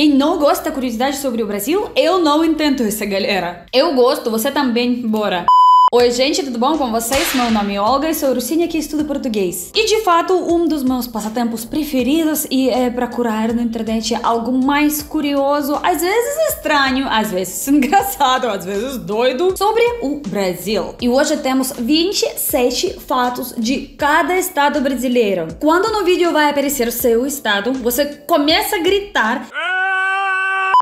Quem não gosta da curiosidade sobre o Brasil, eu não entendo essa galera. Eu gosto, você também, bora. Oi, gente, tudo bom com vocês? Meu nome é Olga e sou russinha que estuda português. E de fato, um dos meus passatempos preferidos é procurar na internet algo mais curioso, às vezes estranho, às vezes engraçado, às vezes doido, sobre o Brasil. E hoje temos 27 fatos de cada estado brasileiro. Quando no vídeo vai aparecer o seu estado, você começa a gritar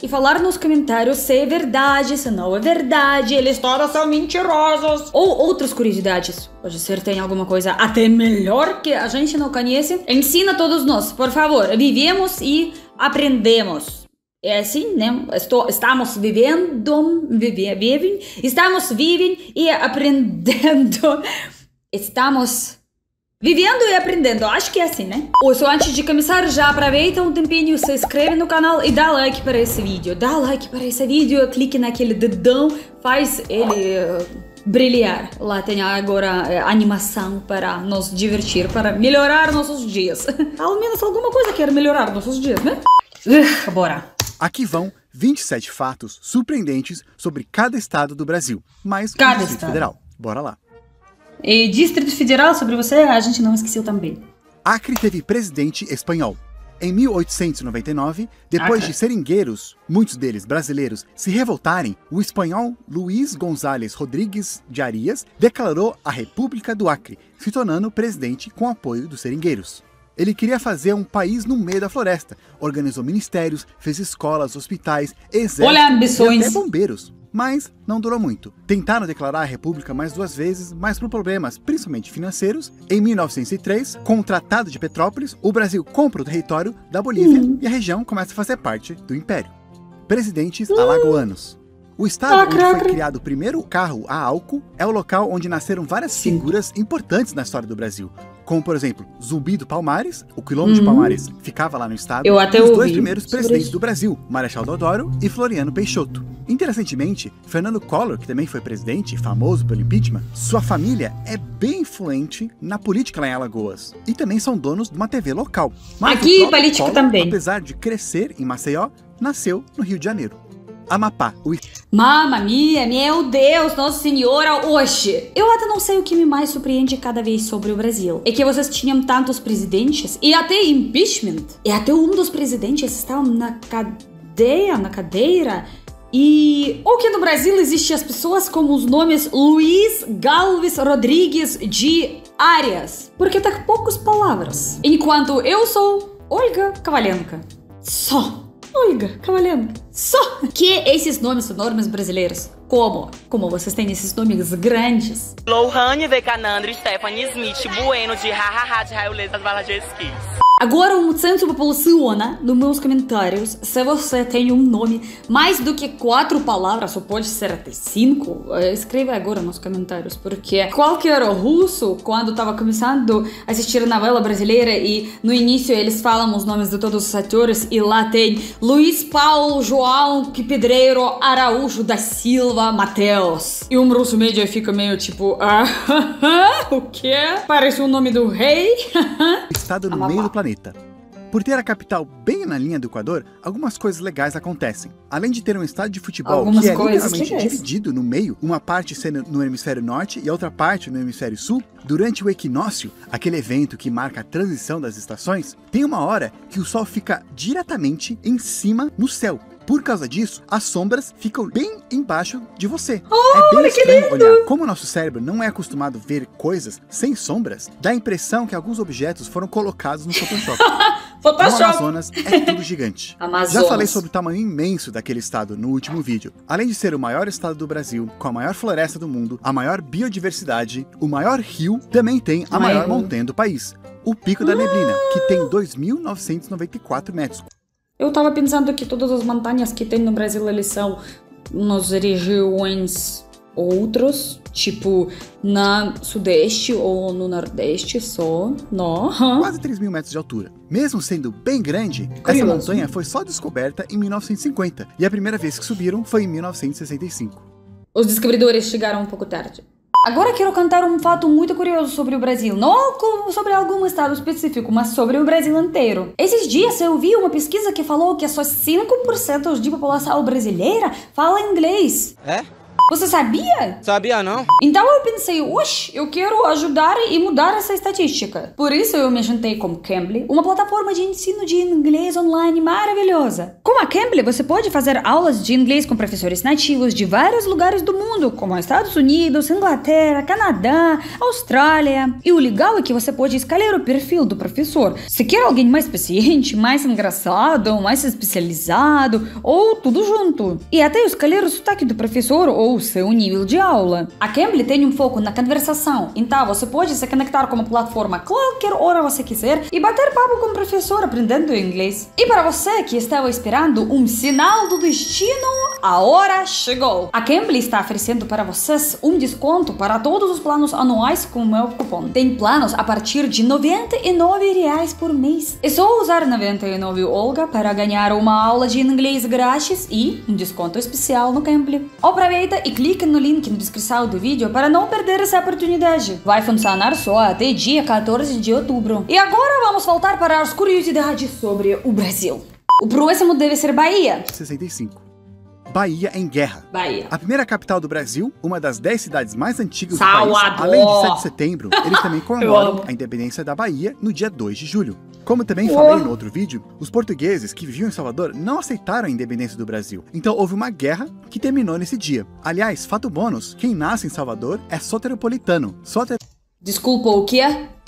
e falar nos comentários se é verdade, se não é verdade, eles todos são mentirosos. Ou outras curiosidades. Pode ser tem alguma coisa até melhor que a gente não conhece. Ensina todos nós, por favor. Vivemos e aprendemos. É assim, né? Estou, estamos vivendo, vive, vivem, estamos vivendo e aprendendo. Estamos Vivendo e aprendendo, acho que é assim, né? Ou só antes de começar, já aproveita um tempinho, se inscreve no canal e dá like para esse vídeo. Dá like para esse vídeo, clique naquele dedão, faz ele uh, brilhar. Lá tem agora uh, animação para nos divertir, para melhorar nossos dias. Ao menos alguma coisa quer melhorar nossos dias, né? Uh, bora. Aqui vão 27 fatos surpreendentes sobre cada estado do Brasil, mais cada o Distrito estado. Federal. Bora lá. E Distrito Federal, sobre você, a gente não esqueceu também. Acre teve presidente espanhol. Em 1899, depois Acre. de seringueiros, muitos deles brasileiros, se revoltarem, o espanhol Luís González Rodrigues de Arias declarou a República do Acre, se tornando presidente com apoio dos seringueiros. Ele queria fazer um país no meio da floresta, organizou ministérios, fez escolas, hospitais, exército Olha e até bombeiros. Mas não durou muito. Tentaram declarar a república mais duas vezes, mas por problemas principalmente financeiros. Em 1903, com o Tratado de Petrópolis, o Brasil compra o território da Bolívia Hum. e a região começa a fazer parte do Império. Presidentes alagoanos. O estado Acre, onde foi criado o primeiro carro a álcool é o local onde nasceram várias figuras importantes na história do Brasil. Como, por exemplo, Zumbi do Palmares, o quilômetro de Hum. Palmares ficava lá no estado. Eu até e os ouvi dois primeiros presidentes do Brasil, Marechal Deodoro e Floriano Peixoto. Interessantemente, Fernando Collor, que também foi presidente, famoso pelo impeachment, sua família é bem influente na política lá em Alagoas. E também são donos de uma TV local. Mas Aqui, política Collor, também. Apesar de crescer em Maceió, nasceu no Rio de Janeiro. Amapá, o Mamma mia, meu Deus, Nossa Senhora, hoje! Eu até não sei o que me mais surpreende cada vez sobre o Brasil. É que vocês tinham tantos presidentes e até impeachment. E até um dos presidentes estava na cadeia, na cadeira. E ou que no Brasil existem as pessoas com os nomes Luiz Galves Rodrigues de Arias. Porque tá poucas palavras. Enquanto eu sou Olga Kavalenka. Só. Olga Kavalenka. Só. Que esses nomes são nomes brasileiros. Como? Como vocês têm esses nomes grandes. Lohane Vecanandro, Stephanie Smith, Bueno de Hahaha de Raiolês das de Esquis. Agora um censo populaciona nos meus comentários se você tem um nome mais do que quatro palavras, ou pode ser até cinco. eh, Escreva agora nos comentários, porque qualquer russo, quando estava começando a assistir novela brasileira e no início eles falam os nomes de todos os atores e lá tem Luiz Paulo João que Pedreiro Araújo da Silva Mateus. E um russo médio fica meio tipo, ah, o quê? Parece o nome do rei. estado no Amapá. meio do planeta. Por ter a capital bem na linha do Equador, algumas coisas legais acontecem. Além de ter um estádio de futebol Algumas que é coisas literalmente legais. dividido no meio, uma parte sendo no hemisfério norte e a outra parte no hemisfério sul, durante o equinócio, aquele evento que marca a transição das estações, tem uma hora que o sol fica diretamente em cima no céu. Por causa disso, as sombras ficam bem embaixo de você. é bem estranho olhar. Como o nosso cérebro não é acostumado a ver coisas sem sombras, dá a impressão que alguns objetos foram colocados no Photoshop. No Photoshop. Amazonas é tudo gigante. Amazonas. Já falei sobre o tamanho imenso daquele estado no último vídeo. Além de ser o maior estado do Brasil, com a maior floresta do mundo, a maior biodiversidade, o maior rio, também tem a Maior. maior montanha do país. O Pico da Neblina, que tem 2.994 metros. Eu tava pensando que todas as montanhas que tem no Brasil, eles são nas regiões outros, tipo na sudeste ou no nordeste só? Quase 3 mil metros de altura. Mesmo sendo bem grande, essa montanha foi só descoberta em 1950 e a primeira vez que subiram foi em 1965. Os descobridores chegaram um pouco tarde. Agora quero contar um fato muito curioso sobre o Brasil. Não sobre algum estado específico, mas sobre o Brasil inteiro. Esses dias eu vi uma pesquisa que falou que só 5% de população brasileira fala inglês. É? Você sabia? Sabia não? Então eu pensei, oxe, eu quero ajudar e mudar essa estatística. Por isso eu me juntei com Cambly, uma plataforma de ensino de inglês online maravilhosa. Com a Cambly você pode fazer aulas de inglês com professores nativos de vários lugares do mundo, como Estados Unidos, Inglaterra, Canadá, Austrália. E o legal é que você pode escolher o perfil do professor. Se quer alguém mais paciente, mais engraçado, mais especializado, ou tudo junto. E até escolher o sotaque do professor ou o seu nível de aula. A Cambly tem um foco na conversação, então você pode se conectar com uma plataforma qualquer hora você quiser e bater papo com o professor aprendendo inglês. E para você que estava esperando um sinal do destino, a hora chegou! A Cambly está oferecendo para vocês um desconto para todos os planos anuais com o meu cupom. Tem planos a partir de 99 reais por mês. É só usar 99 Olga para ganhar uma aula de inglês grátis e um desconto especial no Cambly. Aproveita e clique no link na descrição do vídeo para não perder essa oportunidade. Vai funcionar só até dia 14 de outubro. E agora vamos voltar para as curiosidades sobre o Brasil. O próximo deve ser Bahia. 65. Bahia em guerra. Bahia. A primeira capital do Brasil, uma das 10 cidades mais antigas Salvador. do país, além de 7 de setembro, eles também comemoram a independência da Bahia no dia 2 de julho. Como também falei no outro vídeo, os portugueses que viviam em Salvador não aceitaram a independência do Brasil. Então houve uma guerra que terminou nesse dia. Aliás, fato bônus, quem nasce em Salvador é soteropolitano. Soter Desculpa, o quê?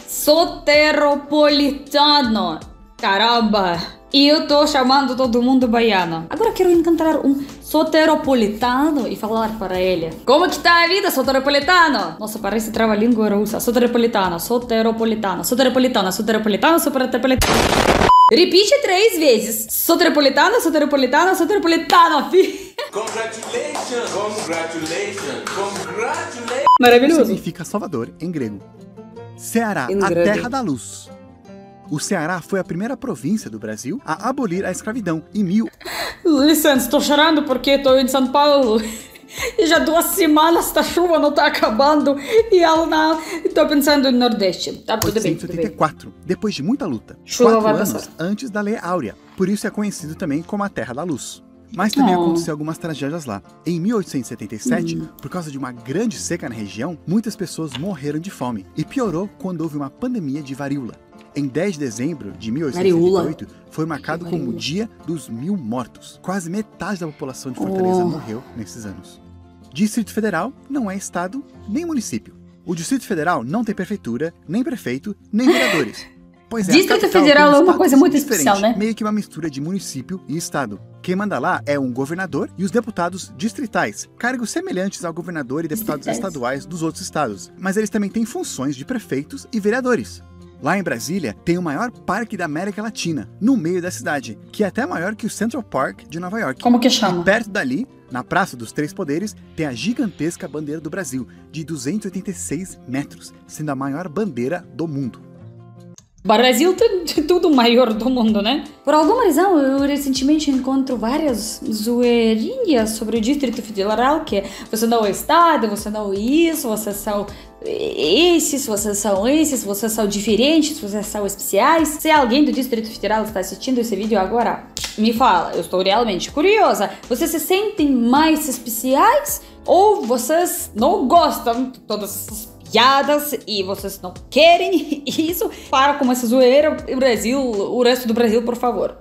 Soteropolitano. Caramba! E eu tô chamando todo mundo baiano. Agora quero encontrar um soteropolitano e falar para ele. Como que tá a vida, soteropolitano? Nossa, parece trava-língua russa. Soteropolitano, soteropolitano, soteropolitano, soteropolitano, soteropolitano. Repite três vezes. Soteropolitano, soteropolitano, soteropolitano. fi. Congratulations! Congratulations! Congratulations! Maravilhoso. significa Salvador em grego. Ceará, Em a grego. terra da luz. O Ceará foi a primeira província do Brasil a abolir a escravidão em mil Licença, tô chorando porque tô em São Paulo. E já duas semanas a chuva não tá acabando e ela não. Tô pensando no Nordeste. Tá tudo bem, tudo bem. 884, depois de muita luta. Chuva quatro anos passar. antes da Lei Áurea. Por isso é conhecido também como a Terra da Luz. Mas também Oh. aconteceu algumas tragédias lá. Em 1877, Hum. por causa de uma grande seca na região, muitas pessoas morreram de fome. E piorou quando houve uma pandemia de varíola. Em 10 de dezembro de 1878, foi marcado como o. Dia dos Mil Mortos. Quase metade da população de Fortaleza Oh. morreu nesses anos. Distrito Federal não é estado nem município. O Distrito Federal não tem prefeitura, nem prefeito, nem vereadores. Pois é, Distrito Federal é uma coisa muito especial, né? Meio que uma mistura de município e estado. Quem manda lá é um governador e os deputados distritais, cargos semelhantes ao governador e deputados Distritais. estaduais dos outros estados. Mas eles também têm funções de prefeitos e vereadores. Lá em Brasília, tem o maior parque da América Latina, no meio da cidade, que é até maior que o Central Park de Nova York. Como que E chama? perto dali, na Praça dos Três Poderes, tem a gigantesca bandeira do Brasil, de 286 metros, sendo a maior bandeira do mundo. Brasil tem tudo maior do mundo, né? Por alguma razão, eu recentemente encontro várias zoeirinhas sobre o Distrito Federal, que você não é Estado, você não é isso, vocês esses, vocês são esses, vocês são diferentes, vocês são especiais. Se alguém do Distrito Federal está assistindo esse vídeo agora, me fala, eu estou realmente curiosa. Vocês se sentem mais especiais ou vocês não gostam de todas essas piadas e vocês não querem isso, para com essa zoeira. O Brasil, o resto do Brasil, por favor.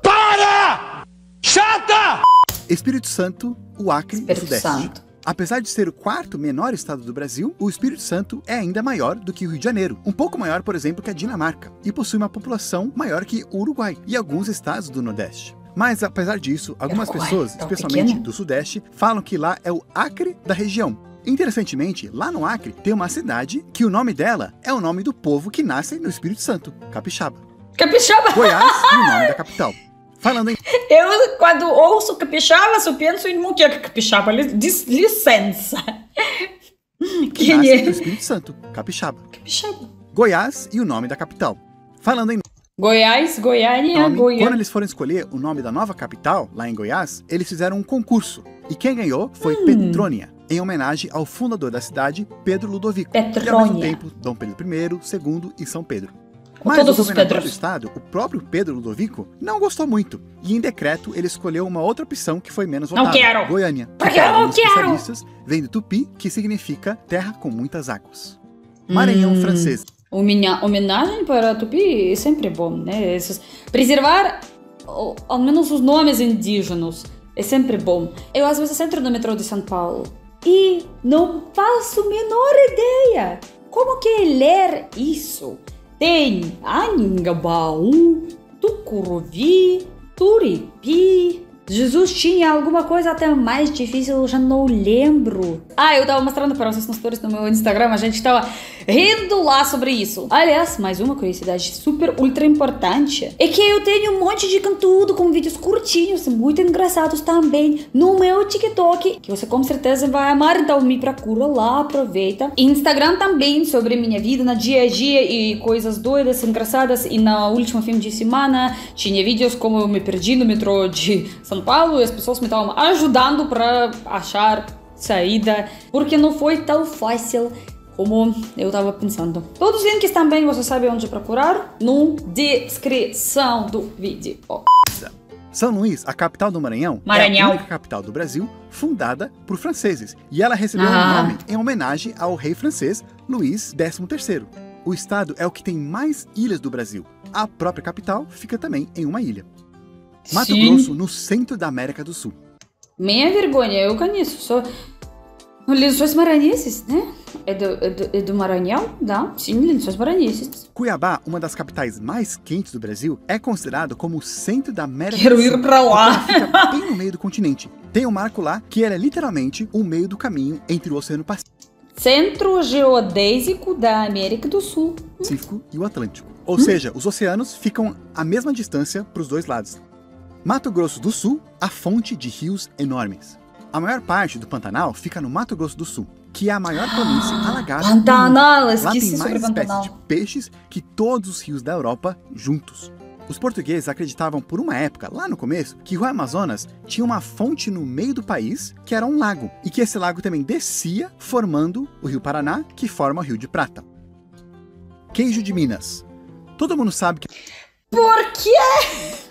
Espírito Santo, o Acre o Espírito Sudeste. Santo. Apesar de ser o quarto menor estado do Brasil, o Espírito Santo é ainda maior do que o Rio de Janeiro, um pouco maior, por exemplo, que a Dinamarca, e possui uma população maior que o Uruguai e alguns estados do Nordeste. Mas, apesar disso, algumas pessoas, especialmente do Sudeste, falam que lá é o Acre da região. Interessantemente, lá no Acre tem uma cidade que o nome dela é o nome do povo que nasce no Espírito Santo, Capixaba. Capixaba! Goiás e o nome da capital. Falando em Eu, quando ouço capixaba, só penso em muqueca capixaba. Licença. que Quem nasce é? no Espírito Santo, Capixaba. Capixaba. Goiás e o nome da capital. Falando em Goiás, Goiânia, nome, Goiânia. quando eles foram escolher o nome da nova capital, lá em Goiás, eles fizeram um concurso. E quem ganhou foi Hum. Petrônia. em homenagem ao fundador da cidade, Pedro Ludovico, e ao mesmo Petrônia. tempo Dom Pedro I, II e São Pedro. Com Mas todos o os governador Pedros. do estado, o próprio Pedro Ludovico, não gostou muito. E em decreto ele escolheu uma outra opção que foi menos Não votada. quero! Goiânia. Porque que, eu não quero! vem do tupi, que significa terra com muitas águas. Maranhão Hum. francês. Homenagem, homenagem para Tupi é sempre bom, né? Esses- preservar ao menos os nomes indígenas é sempre bom. Eu às vezes entro no metrô de São Paulo e não faço a menor ideia como que é ler isso. Tem Anhangabaú, Tucuruvi, Turipi. Jesus tinha alguma coisa até mais difícil, eu já não lembro. Ah, eu tava mostrando para vocês nos stories no meu Instagram, a gente tava rindo lá sobre isso. Aliás, mais uma curiosidade super ultra importante é que eu tenho um monte de conteúdo com vídeos curtinhos muito engraçados também no meu TikTok, que você com certeza vai amar, então me procura lá, aproveita. Instagram também sobre minha vida no dia a dia e coisas doidas, engraçadas. E na última fim de semana tinha vídeos como eu me perdi no metrô de São Paulo e as pessoas me estavam ajudando para achar saída, porque não foi tão fácil como eu tava pensando. Todos os links também você sabe onde procurar no descrição do vídeo. São Luís, a capital do Maranhão, é Maranhão. a única capital do Brasil fundada por franceses. E ela recebeu o Ah. nome em homenagem ao rei francês Luís XIII. O estado é o que tem mais ilhas do Brasil. A própria capital fica também em uma ilha. Mato Sim. Grosso, no centro da América do Sul. Minha vergonha, eu conheço. Sou lençóis maranhenses, né? É do, é do, é do Maranhão? Dá? Sim, lençóis maranhenses. Cuiabá, uma das capitais mais quentes do Brasil, é considerado como o centro da América Quero do Sul. ir pra lá. fica bem no meio do continente. Tem um marco lá que era literalmente o meio do caminho entre o Oceano Centro geodésico da América do Sul. Pacífico e o Atlântico. Ou seja, os oceanos ficam à mesma distância para os dois lados. Mato Grosso do Sul, a fonte de rios enormes. A maior parte do Pantanal fica no Mato Grosso do Sul, que é a maior planície alagada do mundo. Pantanal, Lá tem mais espécies de peixes que todos os rios da Europa juntos. Os portugueses acreditavam por uma época, lá no começo, que o Amazonas tinha uma fonte no meio do país, que era um lago, e que esse lago também descia, formando o Rio Paraná, que forma o Rio de Prata. Queijo de Minas. Todo mundo sabe que Por que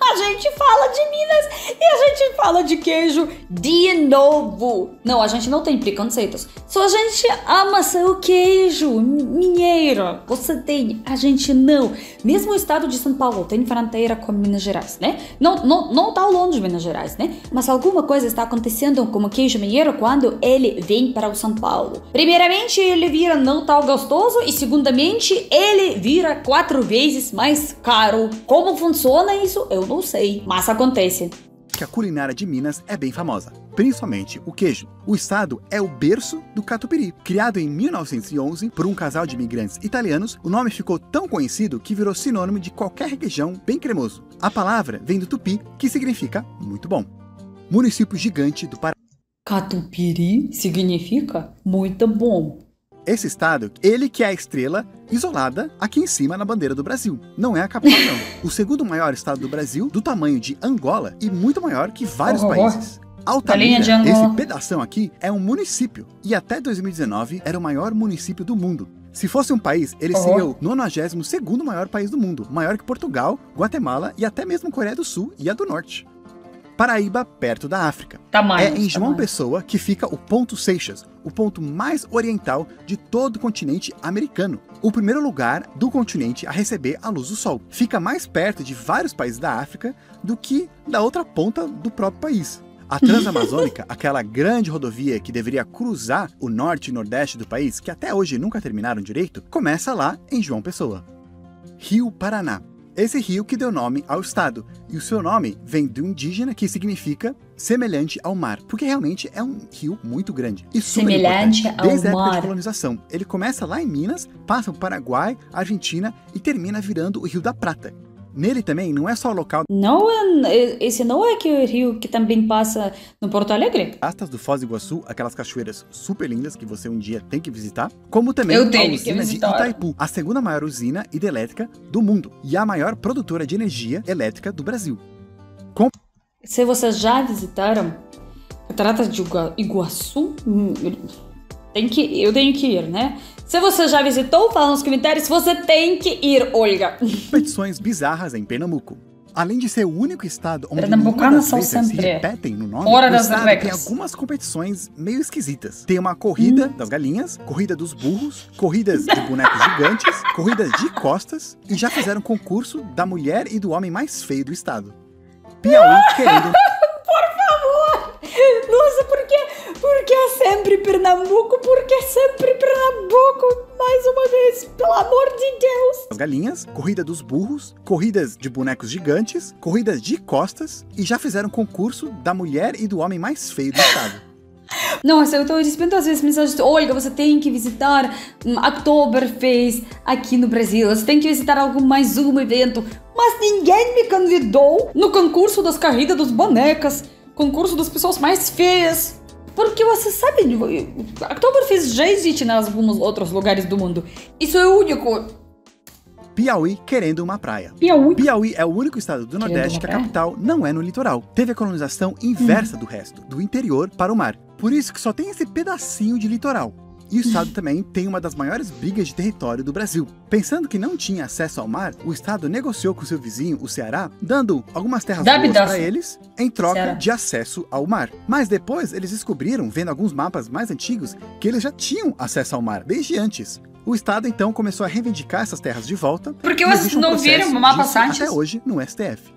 a gente fala de Minas e a gente fala de queijo de novo? Não, a gente não tem preconceitos. Só a gente ama seu queijo mineiro. Você tem, a gente não. Mesmo o estado de São Paulo tem fronteira com Minas Gerais, né? Não, não, não tá longe de Minas Gerais, né? Mas alguma coisa está acontecendo com o queijo mineiro quando ele vem para o São Paulo. Primeiramente, ele vira não tão gostoso e segundamente, ele vira quatro vezes mais caro. Como funciona isso, eu não sei, mas acontece. que a culinária de Minas é bem famosa, principalmente o queijo. O estado é o berço do catupiry. Criado em 1911 por um casal de imigrantes italianos, o nome ficou tão conhecido que virou sinônimo de qualquer requeijão bem cremoso. A palavra vem do tupi, que significa muito bom. Município gigante do Pará. Catupiry significa muito bom. Esse estado, ele que é a estrela isolada aqui em cima na bandeira do Brasil. Não é a capital, não. O segundo maior estado do Brasil, do tamanho de Angola e muito maior que vários Oh, países. Altamira, esse pedação aqui, é um município e até 2019 era o maior município do mundo. Se fosse um país, ele Oh. seria o 92º maior país do mundo, maior que Portugal, Guatemala e até mesmo Coreia do Sul e a do Norte. Paraíba, perto da África. Tamanho. É em João Pessoa que fica o Ponto Seixas, o ponto mais oriental de todo o continente americano. O primeiro lugar do continente a receber a luz do sol. Fica mais perto de vários países da África do que da outra ponta do próprio país. A Transamazônica, aquela grande rodovia que deveria cruzar o norte e nordeste do país, que até hoje nunca terminaram direito, começa lá em João Pessoa. Rio Paraná. Esse rio que deu nome ao estado, e o seu nome vem do indígena que significa semelhante ao mar, porque realmente é um rio muito grande e super Semelhante importante, ao desde a época mar. de colonização. Ele começa lá em Minas, passa por Paraguai, Argentina e termina virando o Rio da Prata. Nele também não é só o local Não é, esse não é que o rio que também passa no Porto Alegre? Astas do Foz do Iguaçu, aquelas cachoeiras super lindas que você um dia tem que visitar, como também Eu a usina de. Itaipu, a segunda maior usina hidrelétrica do mundo e a maior produtora de energia elétrica do Brasil. Se vocês já visitaram, Cataratas de Igua- Iguaçu? Hum, Tem que, eu tenho que ir, né? Se você já visitou, fala nos comentários. Você tem que ir, Olga. competições bizarras em Pernambuco. Além de ser o único estado onde nenhuma são se repetem no nome, fora o das estado tem algumas competições meio esquisitas. Tem uma corrida Hum. das galinhas, corrida dos burros, corridas de bonecos gigantes, corridas de costas e já fizeram concurso da mulher e do homem mais feio do estado. Piauí querendo Nossa, por que, por que é sempre Pernambuco? Por que é sempre Pernambuco? Mais uma vez, pelo amor de Deus. as galinhas, corrida dos burros, corridas de bonecos gigantes, corridas de costas e já fizeram concurso da mulher e do homem mais feio do estado. Nossa, eu tô recebendo às vezes mensagens. Olga, você tem que visitar um, Oktoberfest aqui no Brasil. Você tem que visitar algum mais um evento. Mas ninguém me convidou no concurso das corridas dos bonecas. Concurso das pessoas mais feias. Porque você sabe, Oktoberfest já existe em alguns outros lugares do mundo. Isso é único. Piauí querendo uma praia. Piauí. Piauí é o único estado do Querendo Nordeste que a capital não é no litoral. Teve a colonização inversa do resto, do interior para o mar. Por isso que só tem esse pedacinho de litoral. E o estado também tem uma das maiores brigas de território do Brasil. Pensando que não tinha acesso ao mar, o estado negociou com seu vizinho, o Ceará, dando algumas terras para eles em troca Ceará. de acesso ao mar. Mas depois eles descobriram, vendo alguns mapas mais antigos, que eles já tinham acesso ao mar desde antes. O estado então começou a reivindicar essas terras de volta. Porque vocês um não viram disso antes? Até hoje no STF.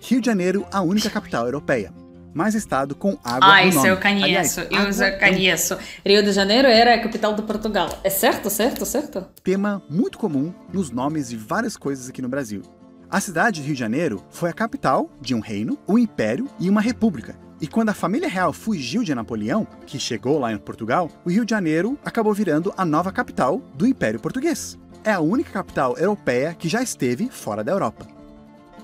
Rio de Janeiro, a única capital europeia. Mais estado com água Ah, no isso nome. eu conheço, Aliás, eu já é conheço. Rio de Janeiro era a capital do Portugal. É certo, certo, certo? tema muito comum nos nomes de várias coisas aqui no Brasil. A cidade de Rio de Janeiro foi a capital de um reino, um império e uma república. E quando a família real fugiu de Napoleão, que chegou lá em Portugal, o Rio de Janeiro acabou virando a nova capital do Império Português. É a única capital europeia que já esteve fora da Europa.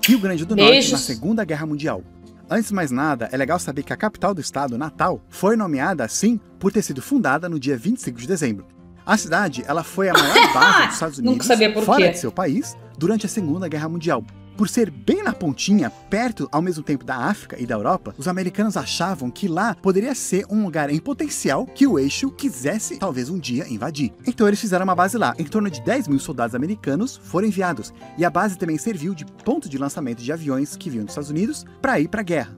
Rio Grande do Norte Beijos. na Segunda Guerra Mundial. Antes de mais nada, é legal saber que a capital do estado, Natal, foi nomeada assim por ter sido fundada no dia 25 de dezembro. A cidade, ela foi a maior base dos Estados Unidos, fora de seu país, durante a Segunda Guerra Mundial. Por ser bem na pontinha, perto ao mesmo tempo da África e da Europa, os americanos achavam que lá poderia ser um lugar em potencial que o eixo quisesse talvez um dia invadir. Então eles fizeram uma base lá. Em torno de 10 mil soldados americanos foram enviados, e a base também serviu de ponto de lançamento de aviões que vinham dos Estados Unidos para ir para a guerra.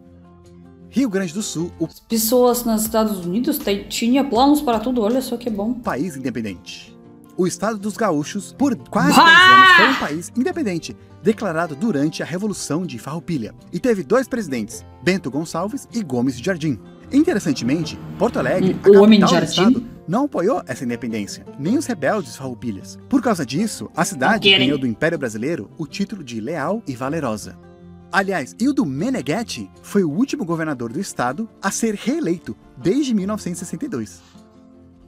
Rio Grande do Sul, o Pessoas nos Estados Unidos te- tinha planos para tudo, olha só que bom. país independente. O estado dos gaúchos, por quase 10 Bah! anos, foi um país independente, declarado durante a Revolução de Farroupilha. E teve dois presidentes, Bento Gonçalves e Gomes de Jardim. Interessantemente, Porto Alegre, Hum, o a homem de Jardim? estado, não apoiou essa independência, nem os rebeldes farroupilhas. Por causa disso, a cidade ganhou do Império Brasileiro o título de Leal e Valerosa. Aliás, Ildo Meneghetti foi o último governador do estado a ser reeleito desde 1962.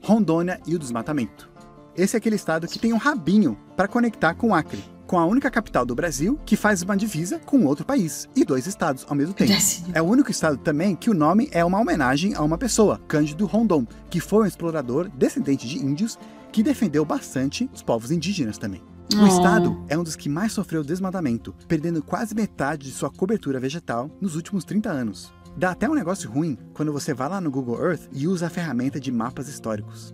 Rondônia e o desmatamento. Esse é aquele estado que tem um rabinho para conectar com o Acre, com a única capital do Brasil que faz uma divisa com outro país e dois estados ao mesmo tempo. É o único estado também que o nome é uma homenagem a uma pessoa, Cândido Rondon, que foi um explorador descendente de índios que defendeu bastante os povos indígenas também. O Oh. estado é um dos que mais sofreu desmatamento, perdendo quase metade de sua cobertura vegetal nos últimos 30 anos. Dá até um negócio ruim quando você vai lá no Google Earth e usa a ferramenta de mapas históricos.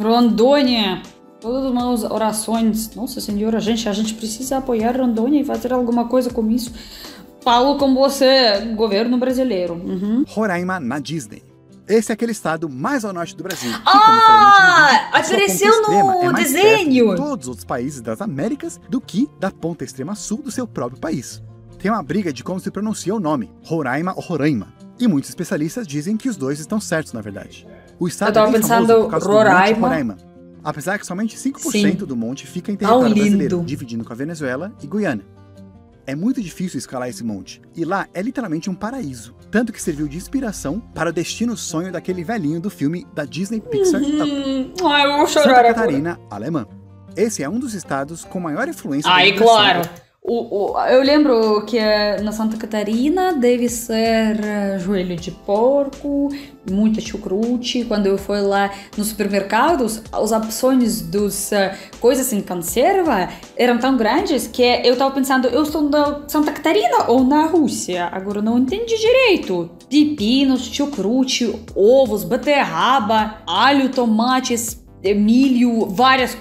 Rondônia. Todas as orações. Nossa senhora, gente, a gente precisa apoiar Rondônia e fazer alguma coisa com isso. Falo com você, governo brasileiro. Uhum. Roraima na Disney. Esse é aquele estado mais ao norte do Brasil. que, Ah, falei apareceu no é mais desenho. perto de todos os outros países das Américas do que da ponta extrema sul do seu próprio país. Tem uma briga de como se pronuncia o nome, Roraima ou Roraima. E muitos especialistas dizem que os dois estão certos, na verdade. O estado Eu tava é bem famoso pensando Roraima. Roraima. Apesar que somente 5% Sim. do monte fica em território brasileiro, dividindo com a Venezuela e Guiana. É muito difícil escalar esse monte, e lá é literalmente um paraíso, tanto que serviu de inspiração para o destino sonho daquele velhinho do filme da Disney Pixar Up, Hum, ai, eu vou chorar Santa agora. Catarina, alemã. Esse é um dos estados com maior influência da Ai, claro. O, o, eu lembro que na Santa Catarina deve ser uh, joelho de porco, muita chucrute. Quando eu fui lá nos supermercados, as opções dos uh, coisas em conserva eram tão grandes que eu tava pensando, eu estou na Santa Catarina ou na Rússia? Agora não entendi direito. Pepinos, chucrute, ovos, beterraba, alho, tomates, milho, várias,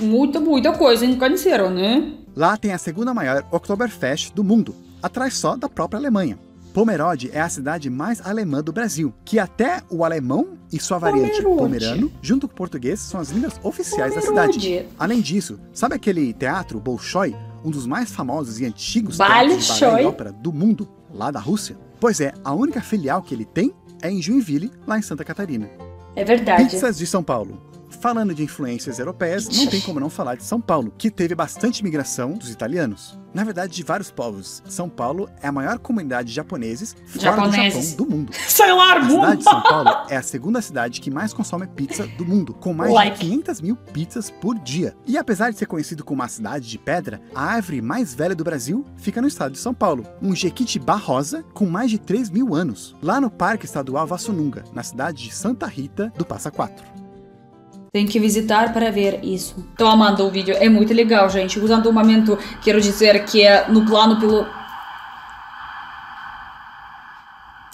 muita, muita coisa em canseiro, né? Lá tem a segunda maior Oktoberfest do mundo, atrás só da própria Alemanha. Pomerode é a cidade mais alemã do Brasil, que até o alemão e sua variante Pomerode. pomerano, junto com o português, são as línguas oficiais da cidade. Além disso, sabe aquele teatro Bolshoi, um dos mais famosos e antigos teatros de balé ópera do mundo, lá da Rússia? Pois é, a única filial que ele tem é em Joinville, lá em Santa Catarina. É verdade. Pizzas de São Paulo. Falando de influências europeias, não tem como não falar de São Paulo, que teve bastante migração dos italianos. Na verdade, de vários povos. São Paulo é a maior comunidade de japoneses fora Japoneses. do Japão do mundo. Sei lá, A cidade de São Paulo é a segunda cidade que mais consome pizza do mundo, com mais Like. de 500 mil pizzas por dia. E apesar de ser conhecido como uma cidade de pedra, a árvore mais velha do Brasil fica no estado de São Paulo, um jequitibá rosa com mais de 3 mil anos, lá no Parque Estadual Vassununga, na cidade de Santa Rita do Passa Quatro. Tem que visitar para ver isso. Tô amando o vídeo, é muito legal, gente. Usando o momento, quero dizer que é no plano pelo.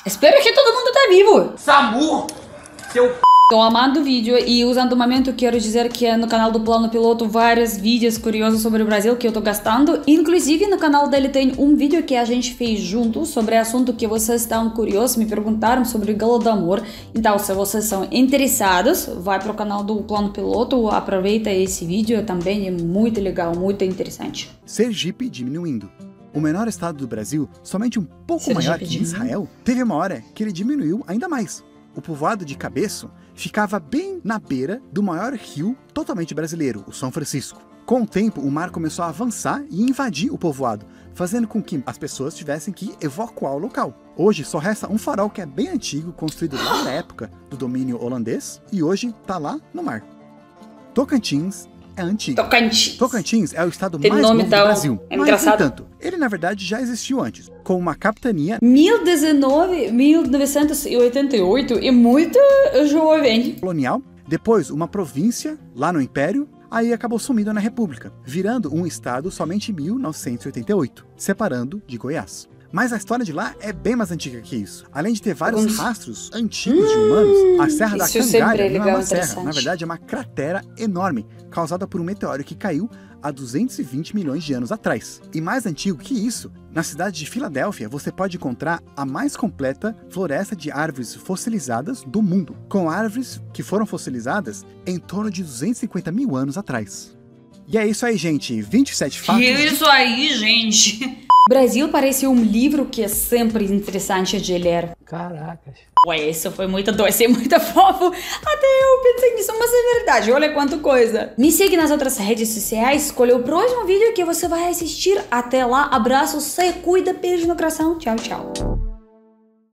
Espero que todo mundo tá vivo. Samu! Seu Tô amando o vídeo e usando o momento quero dizer que é no canal do Plano Piloto vários vídeos curiosos sobre o Brasil que eu tô gastando. Inclusive no canal dele tem um vídeo que a gente fez junto sobre assunto que vocês estão curiosos, me perguntaram sobre Golodomor. Então se vocês são interessados, vai pro canal do Plano Piloto, aproveita esse vídeo também, é muito legal, muito interessante. Sergipe diminuindo. O menor estado do Brasil, somente um pouco Sergipe maior que? Israel, teve uma hora que ele diminuiu ainda mais. O povoado de Cabeço ficava bem na beira do maior rio totalmente brasileiro, o São Francisco. Com o tempo, o mar começou a avançar e invadir o povoado, fazendo com que as pessoas tivessem que evacuar o local. Hoje só resta um farol que é bem antigo, construído lá na época do domínio holandês, e hoje está lá no mar. Tocantins é. Tocantins. Tocantins é o estado Tem mais nome novo do Brasil. é mas, engraçado. entanto, ele na verdade já existiu antes, com uma capitania 1019, 1988 e muito jovem. colonial, depois uma província lá no Império, aí acabou sumindo na República, virando um estado somente em 1988, separando de Goiás. Mas a história de lá é bem mais antiga que isso. Além de ter vários Alguns- rastros antigos de humanos, a Serra da Cangalha é não é uma serra, na verdade é uma cratera enorme, causada por um meteoro que caiu há 220 milhões de anos atrás. E mais antigo que isso, na cidade de Filadélfia você pode encontrar a mais completa floresta de árvores fossilizadas do mundo, com árvores que foram fossilizadas em torno de 250 mil anos atrás. E é isso aí, gente. 27 fatos. de Isso aí, gente. Brasil parece um livro que é sempre interessante de ler. Caracas. Ué, isso foi muito doce, muito fofo. Até eu pensei nisso, mas é verdade. Olha quanta coisa. Me siga nas outras redes sociais. Escolha o próximo vídeo que você vai assistir. Até lá, abraço, se cuida, beijo no coração. Tchau, tchau.